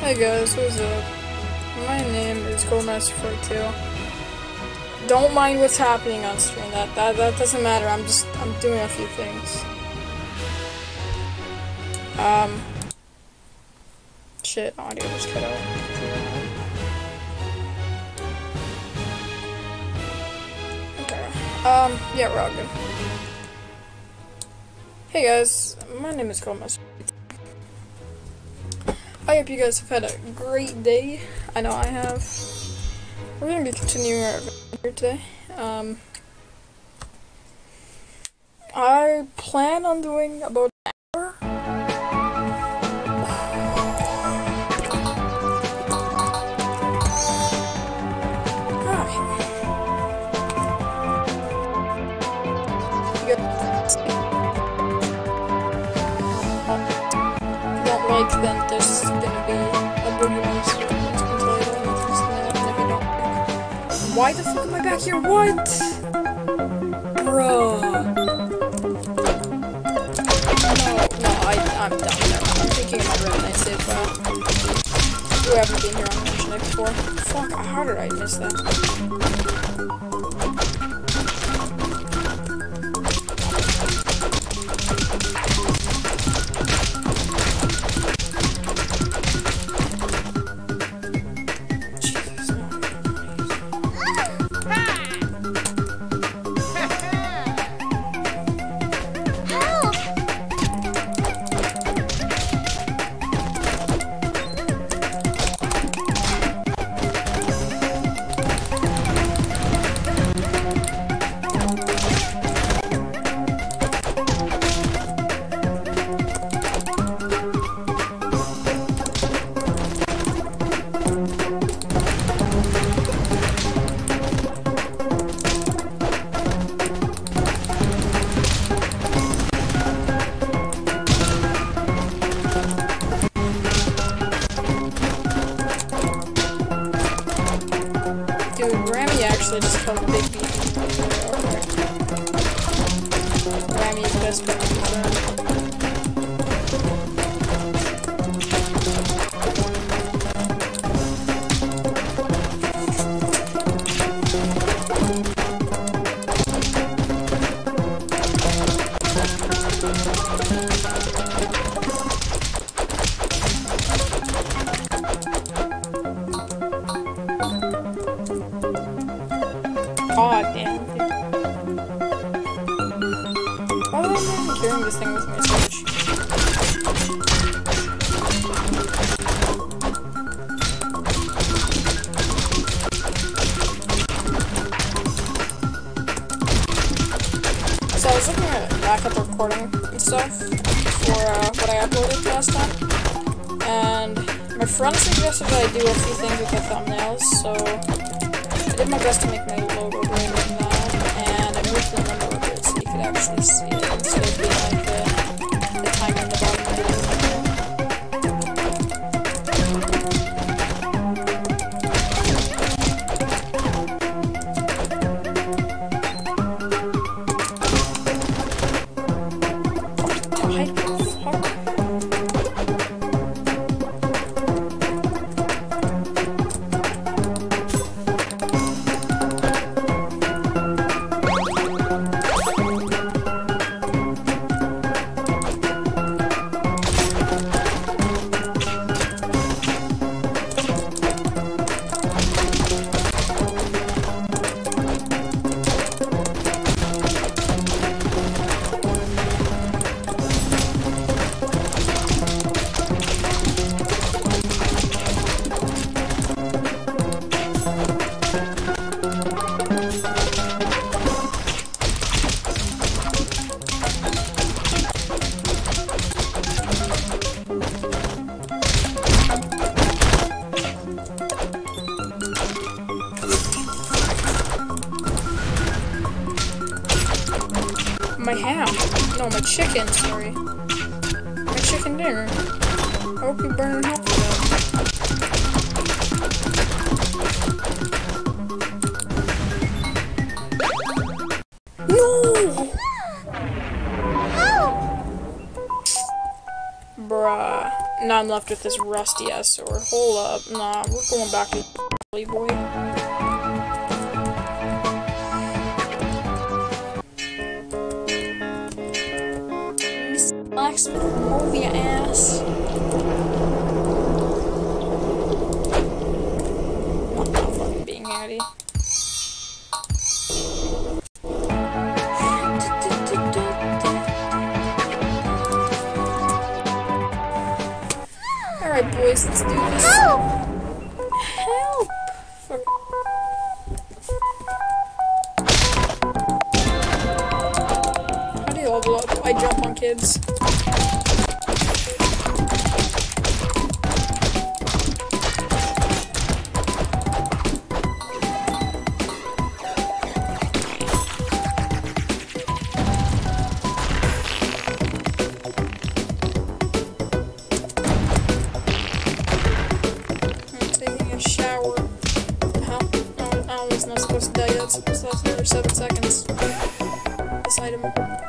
Hey guys, what's up? My name is Goldmaster42. Don't mind what's happening on screen. That, that that doesn't matter. I'm just I'm doing a few things. Um. Shit, audio just cut out. Okay. Um. Yeah, we're all good. Hey guys, my name is Goldmaster. I hope you guys have had a great day. I know I have. We're going to be continuing our adventure today. Um, I plan on doing about Why the fuck am I back here? What? Bruh. No, no, I, I'm done. I'm thinking about Red Knight save file. Uh, you haven't been here on Mission before. Fuck, how did I miss that? Rammy's best I'm left with this rusty S sword. Hold up. Nah, we're going back to Boy. minutes, so that's another 7 seconds. This item.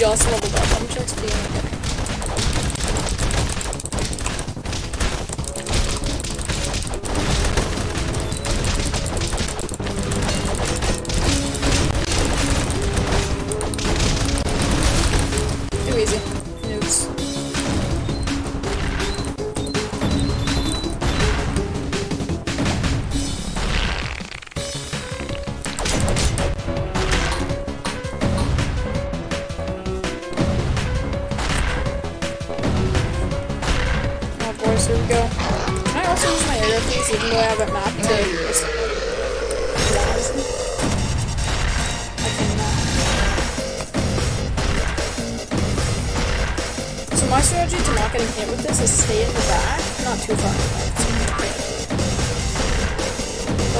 just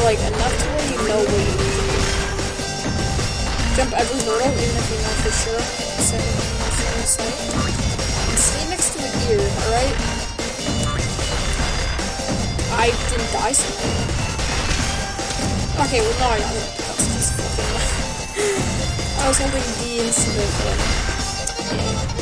but like enough to where you know what you need. Jump every hurdle, even if you know for sure it's. And stay next to the gear, alright? I didn't die somehow. Okay, well now I got it. That's just fucking I was hoping D instead of, um, yeah.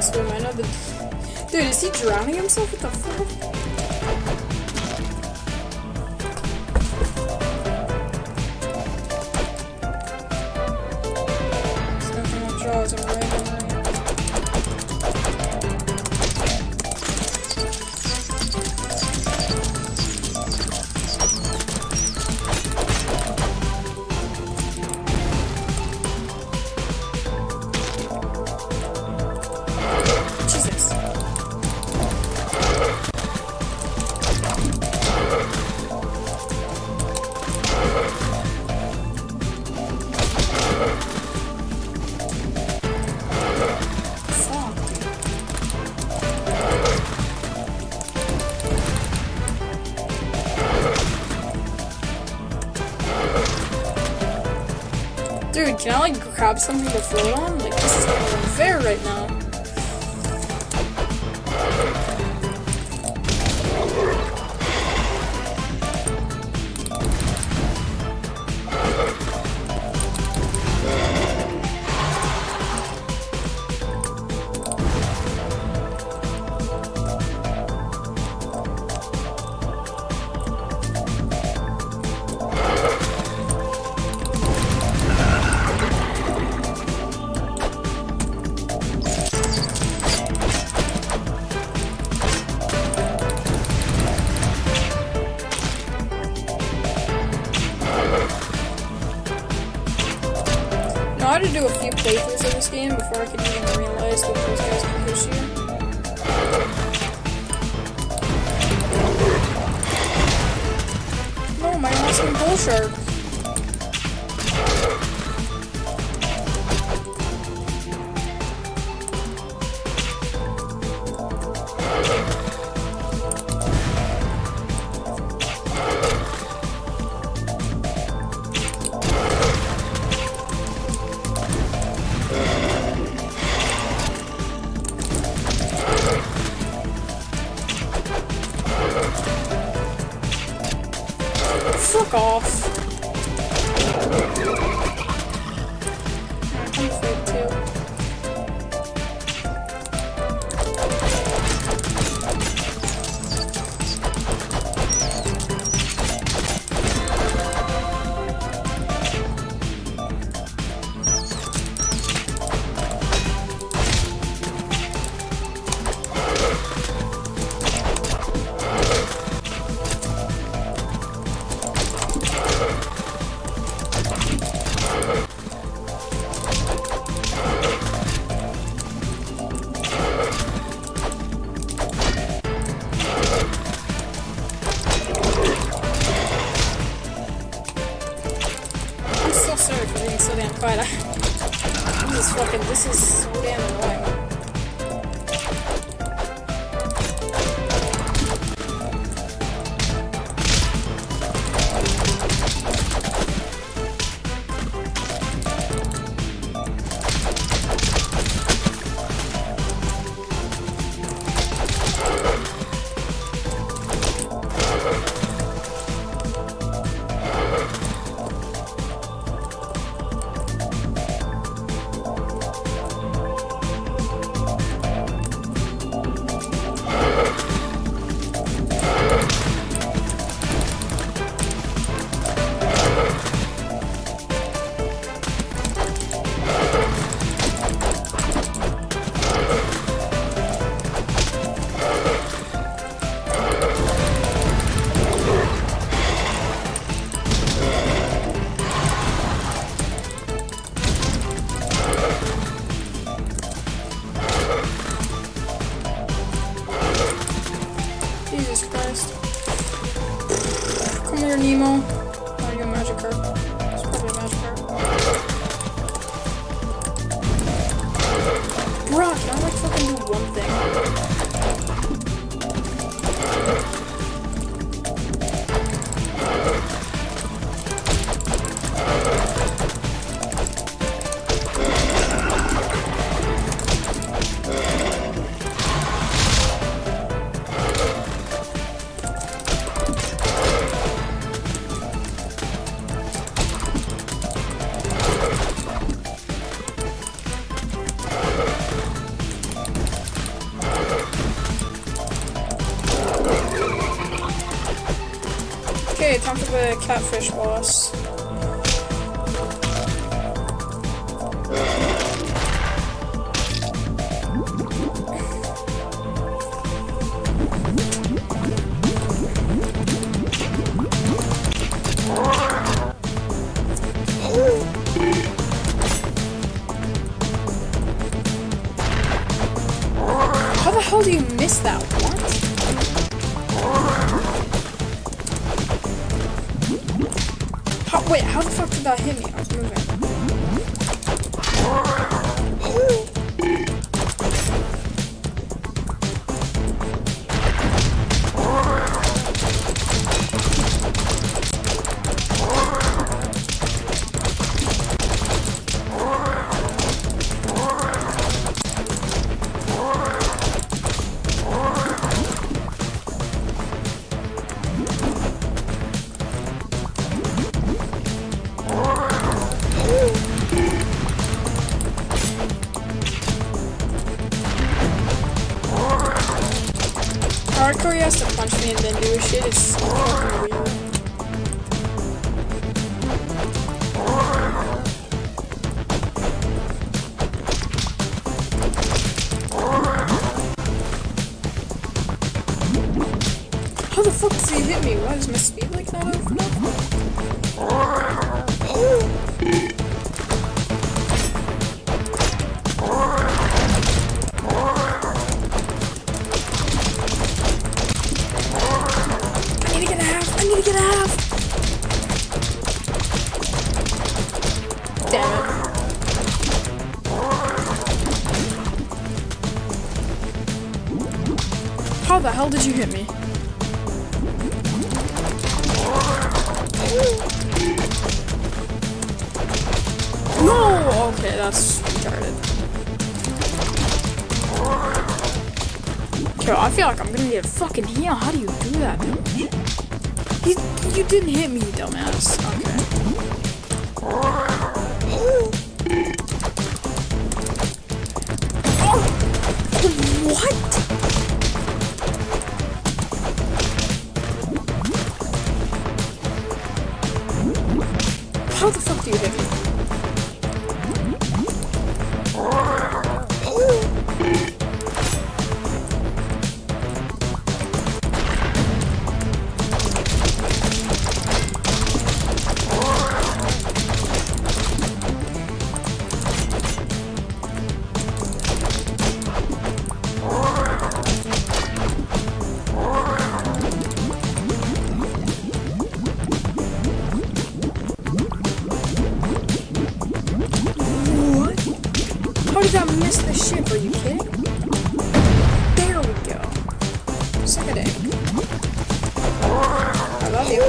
swim. I know the dude. Is he drowning himself? What the fuck? have something to float on? Like, this is not unfair right now. Fuck off. catfish was. No! Okay, that's retarded. Yo, I feel like I'm gonna get fucking here. How do you do that, dude? You, you didn't hit me, dumbass. Okay. Oh! What? you here. Mr.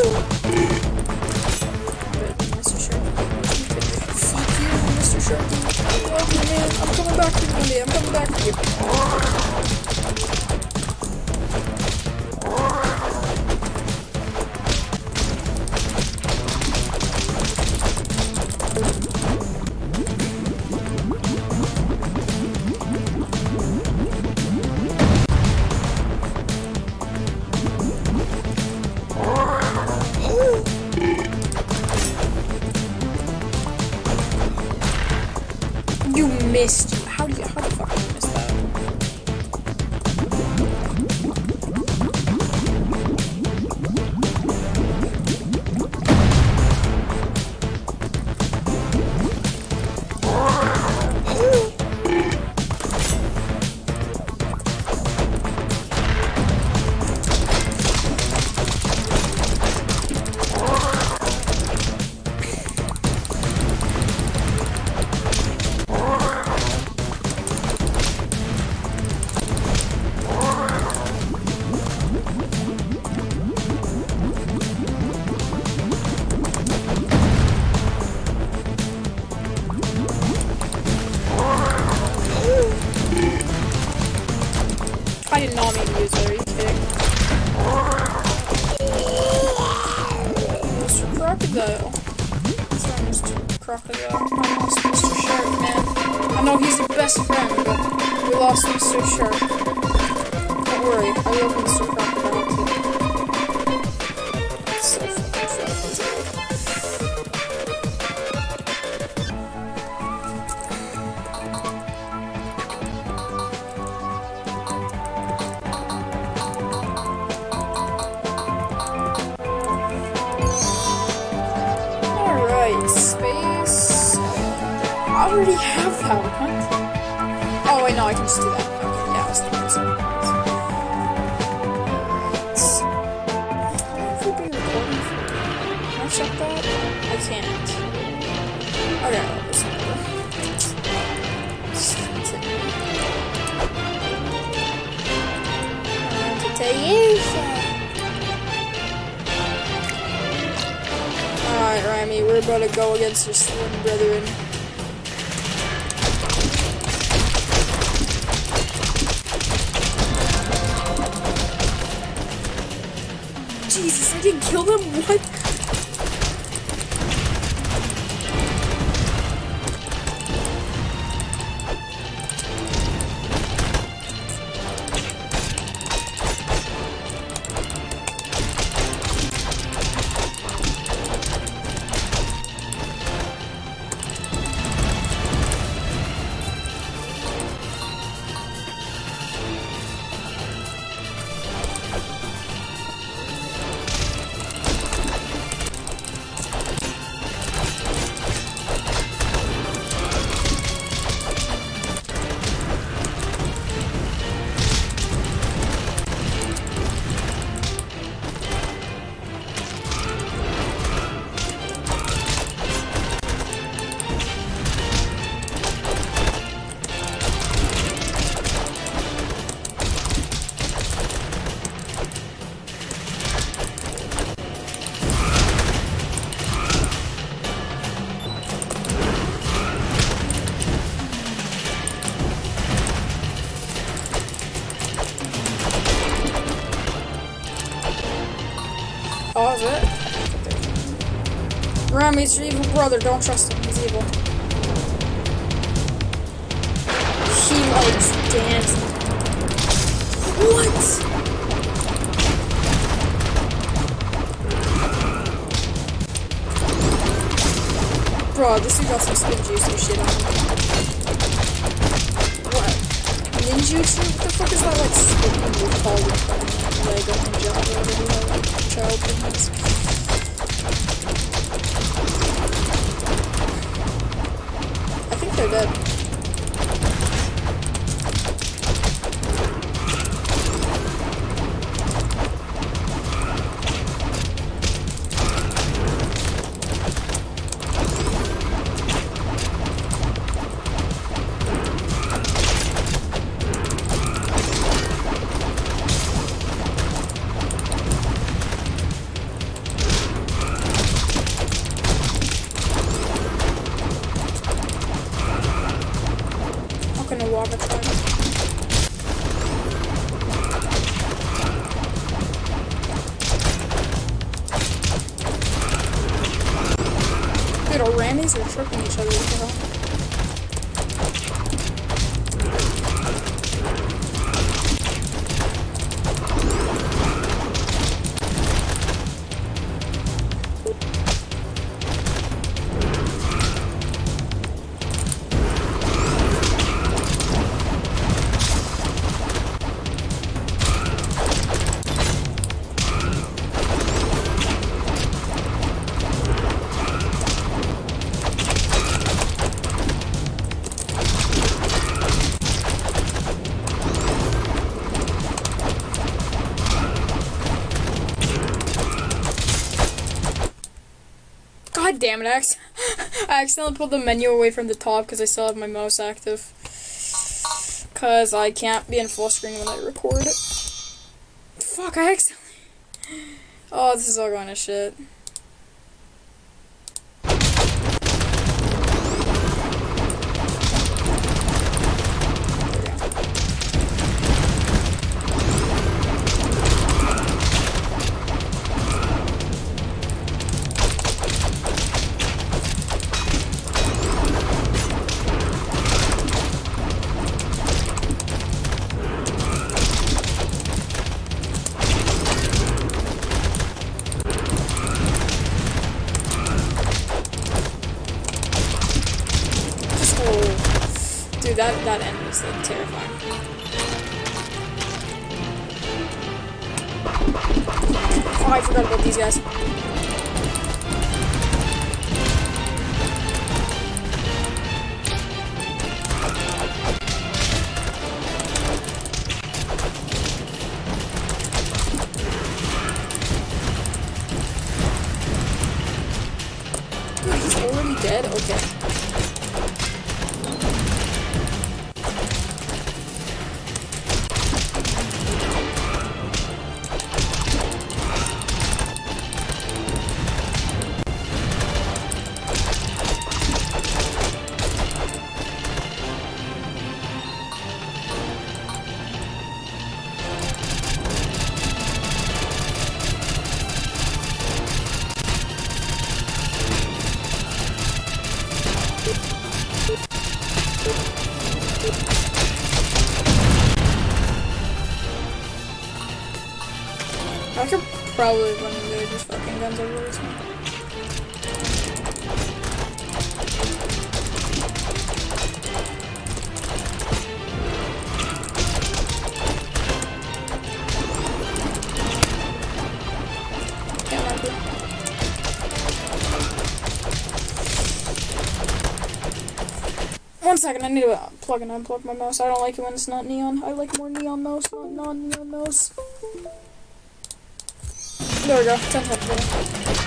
Sharky. Fuck you, Mr. Sharky. I'm coming back for you, I'm coming back for you. Alright, Rammy, we're about to go against your slim brethren. Jesus, I didn't kill them? What? Remy's your evil brother. Don't trust him. He's evil. He likes dancing. What? Bro, this has got some skin juicy damn it, I, I accidentally pulled the menu away from the top because I still have my mouse active. Because I can't be in full screen when I record it. Fuck, I accidentally. Oh, this is all going to shit. One second, I need to plug and unplug my mouse. I don't like it when it's not neon. I like more neon mouse, not non-neon mouse. There we go. 10 times better.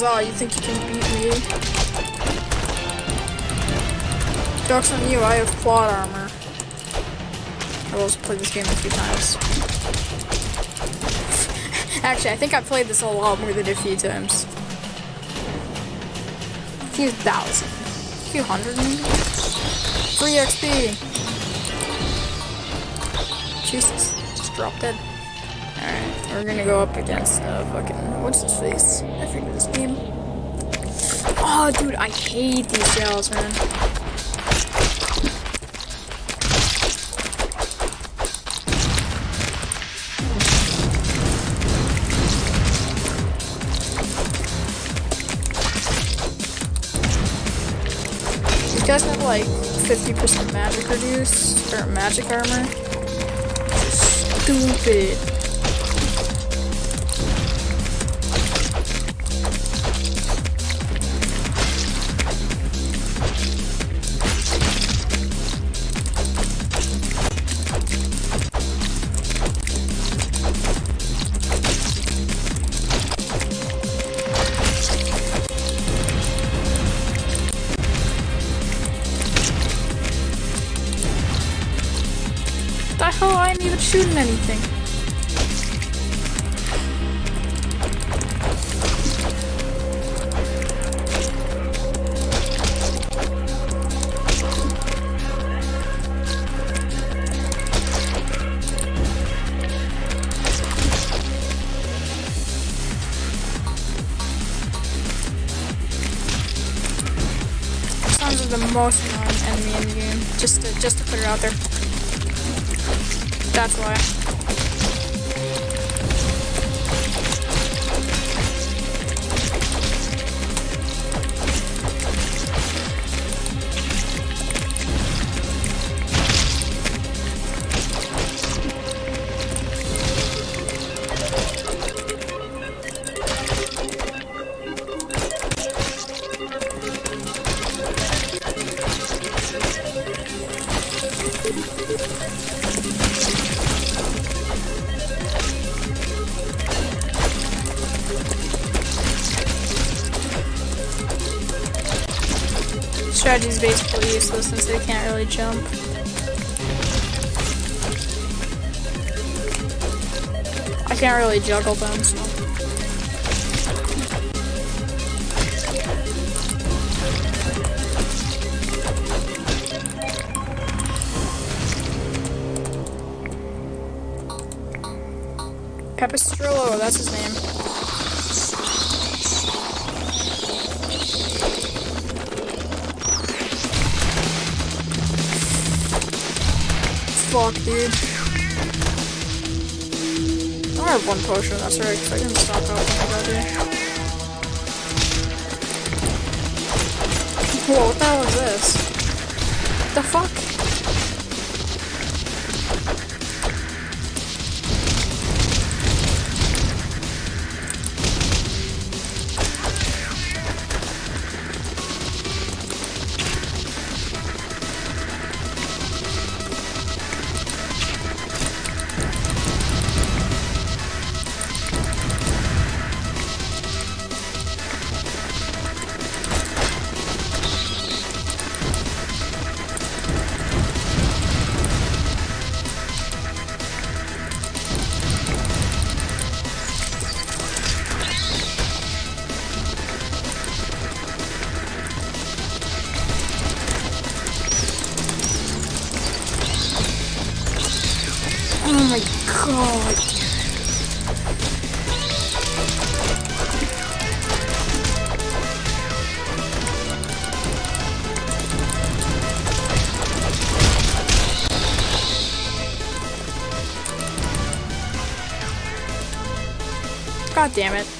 Huzzah, you think you can beat me? Joke's on you, I have plot armor. I've also played this game a few times. Actually, I think I've played this a lot more than a few times. A few thousand. A few hundred maybe? XP! Jesus, just dropped dead. Alright, we're gonna go up against uh, fucking what's his face? I forget his name. Oh dude, I hate these shells, man. These guys have like 50% magic reduce or magic armor. Stupid. Most annoying enemy in the game. Just to just to put it out there. That's why. Jump. I can't really juggle them, so. Pepistrillo, that's his name. Fuck, dude. I have one potion, that's right, 'cause I can stop out when I. Whoa, what the hell is this? The fuck? God damn it.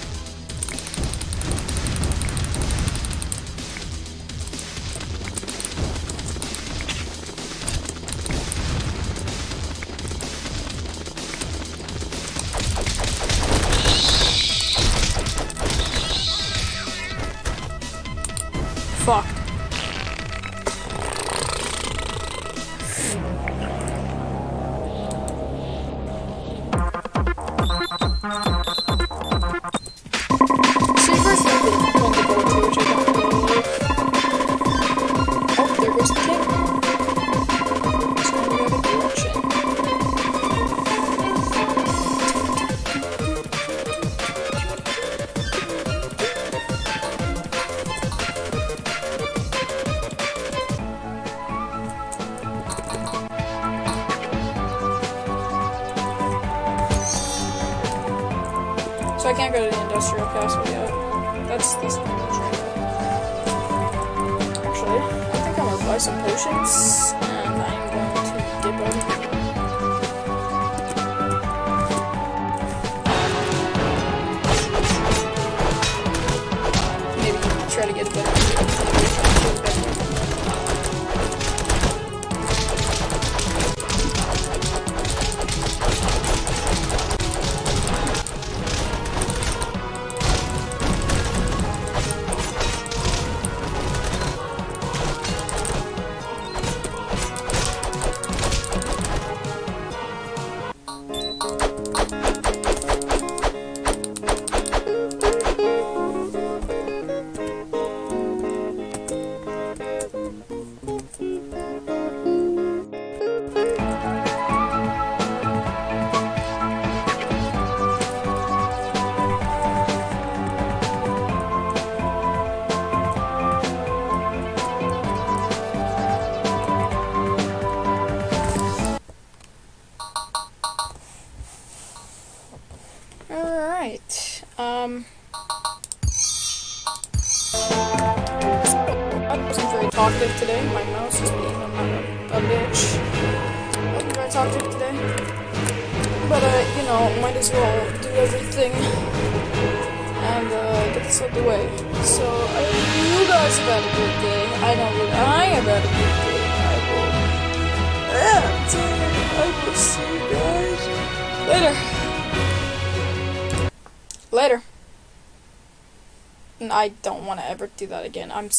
I don't want to ever do that again. I'm,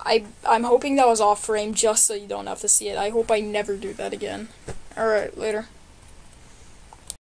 I, I'm hoping that was off frame just so you don't have to see it. I hope I never do that again. Alright, later.